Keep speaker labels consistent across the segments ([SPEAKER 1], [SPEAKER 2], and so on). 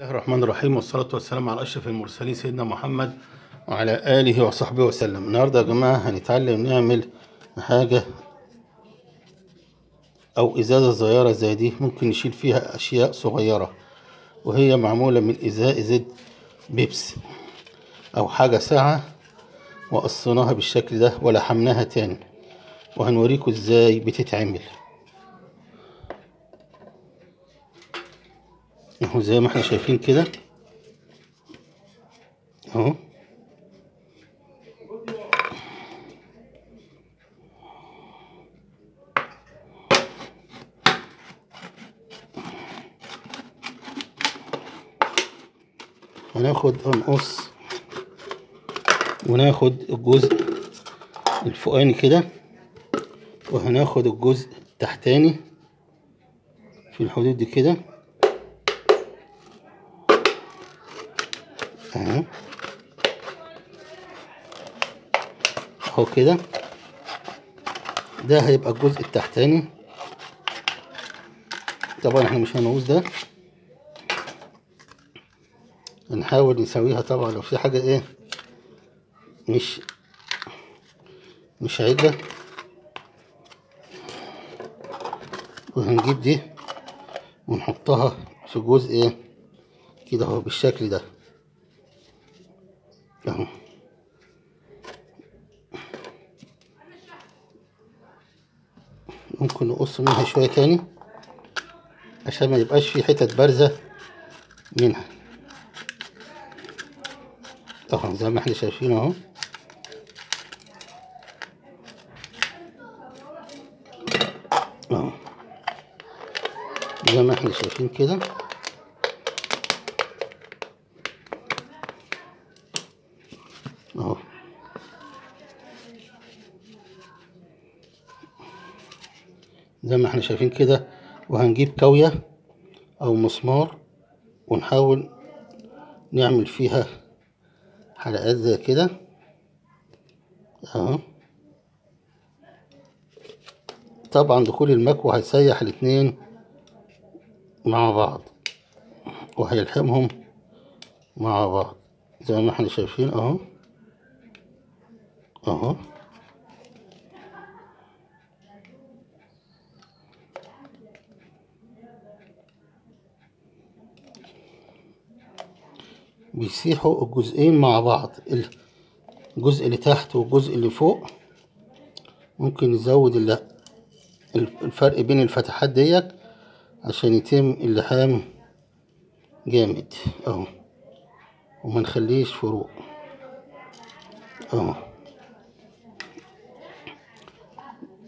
[SPEAKER 1] الله الرحمن الرحيم والصلاة والسلام على أشرف المرسلين سيدنا محمد وعلى آله وصحبه وسلم. النهاردة يا جماعة هنتعلم نعمل حاجة أو إزازة صغيرة زي دي ممكن نشيل فيها أشياء صغيرة وهي معمولة من إزازة بيبسي أو حاجة ساعة وقصيناها بالشكل ده ولحمناها تاني. وهنوريكم إزاي بتتعمل. اهو زي ما إحنا شايفين كده. اهو. هناخد هنقص وناخد الجزء الفوقاني كده وهناخد الجزء التحتاني في الحدود دي كده. أهو. أهو كده. ده هيبقى الجزء التحتاني. طبعا إحنا مش هنعوز ده. هنحاول نسويها طبعا لو في حاجة إيه مش مش عدة وهنجيب دي ونحطها في الجزء إيه كده أهو بالشكل ده. أهو. ممكن نقص منها شوية تاني عشان ما يبقاش في حتت بارزة منها. أهو زي ما إحنا شايفين أهو. أهو. زي ما إحنا شايفين كده اهو زي ما إحنا شايفين كده وهنجيب كاوية أو مسمار ونحاول نعمل فيها حلقات زي كده. أهو. طبعا دخول المكوى هيسيح الاتنين مع بعض وهيلحمهم مع بعض زي ما إحنا شايفين أهو. أهو. بيسيحوا الجزئين مع بعض. الجزء اللي تحت والجزء اللي فوق. ممكن نزود الفرق بين الفتحات ديت عشان يتم اللحام جامد. أهو. وما نخليش فروق. أهو.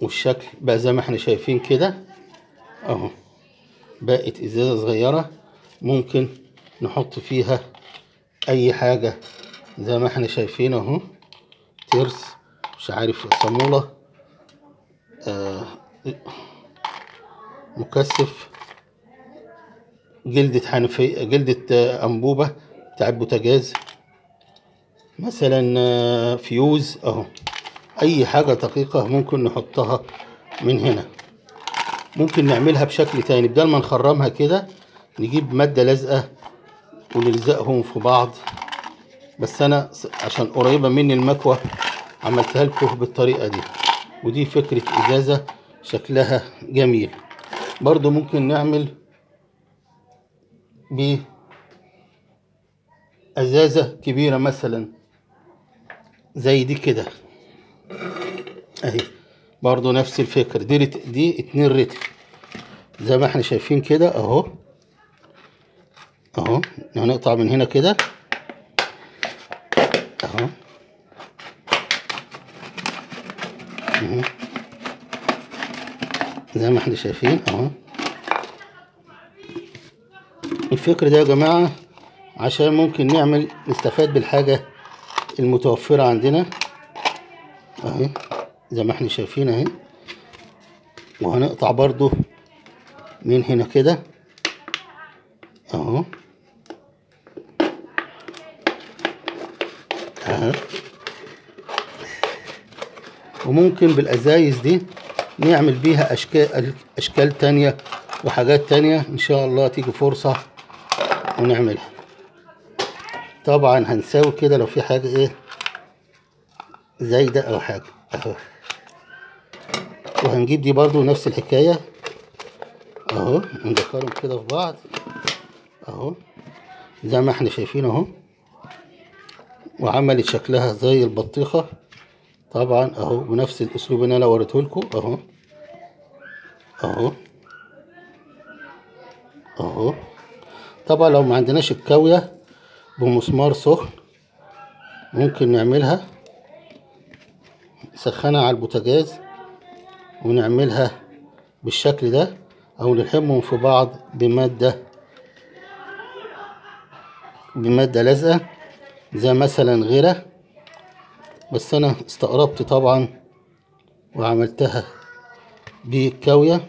[SPEAKER 1] والشكل بقى زي ما إحنا شايفين كده. أهو. بقت إزازة صغيرة. ممكن نحط فيها أي حاجة زي ما إحنا شايفين أهو. ترس مش عارف صامولة آه مكثف جلدة حنفية جلدة آه أنبوبة بتاع البوتاجاز مثلا آه فيوز أهو. أي حاجة دقيقة ممكن نحطها من هنا. ممكن نعملها بشكل تاني. بدل ما نخرمها كده نجيب مادة لازقة ونلزقهم في بعض. بس أنا عشان قريبة مني المكوى عملتها لكم بالطريقة دي. ودي فكرة إزازة شكلها جميل. برضو ممكن نعمل ب أزازة كبيرة مثلا زي دي كده. أهي برضو نفس الفكرة. دي. دي اتنين رتل زي ما إحنا شايفين كده أهو. اهو هنقطع من هنا كده. اهو. اهو. زي ما إحنا شايفين اهو. الفكر ده يا جماعة عشان ممكن نعمل نستفاد بالحاجة المتوفرة عندنا. اهي زي ما إحنا شايفين اهي. وهنقطع برضو من هنا كده. اهو. وممكن بالأزايز دي نعمل بيها اشكال أشكال تانية وحاجات تانية إن شاء الله تيجي فرصة ونعملها. طبعا هنساوي كده لو في حاجة إيه زايدة أو حاجة. أهو. وهنجيب دي برضو نفس الحكاية. أهو. ندخلهم كده في بعض. أهو. زي ما إحنا شايفين أهو. وعملت شكلها زي البطيخة. طبعا أهو بنفس الأسلوب اللي أنا وريته لكم. أهو. أهو. أهو. طبعا لو ما عندناش الكاوية بمسمار سخن ممكن نعملها نسخنها على البوتاجاز ونعملها بالشكل ده أو نلحمهم في بعض بمادة بمادة لازقة زي مثلا غيره بس أنا استقربت طبعا وعملتها بالكاوية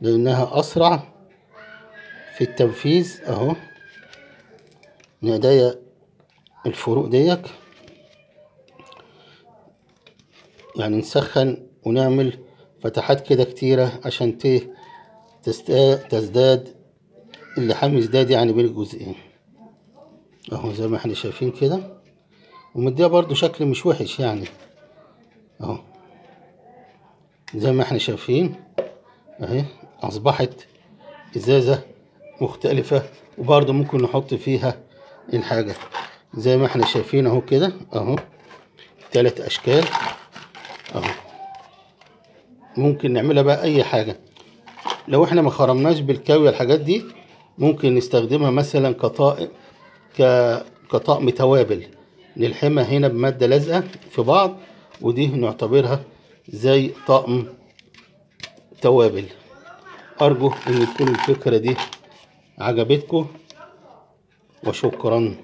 [SPEAKER 1] لأنها أسرع في التنفيذ أهو. من ايديا الفروق ديك. يعني نسخن ونعمل فتحات كده كتيرة عشان تزداد اللحام يزداد يعني بين الجزئين أهو زي ما إحنا شايفين كده. ومديها برضو شكل مش وحش يعني. أهو. زي ما إحنا شايفين أهي أصبحت إزازة مختلفة وبرضو ممكن نحط فيها الحاجة. زي ما إحنا شايفين أهو كده أهو. تلات أشكال. أهو. ممكن نعملها بقى أي حاجة. لو إحنا ما خرمناش بالكاوية الحاجات دي ممكن نستخدمها مثلا كطائم ك... كطقم توابل. نلحمها هنا بمادة لازقة في بعض ودي نعتبرها زي طقم توابل. أرجو إن تكون الفكرة دي عجبتكم وشكرا.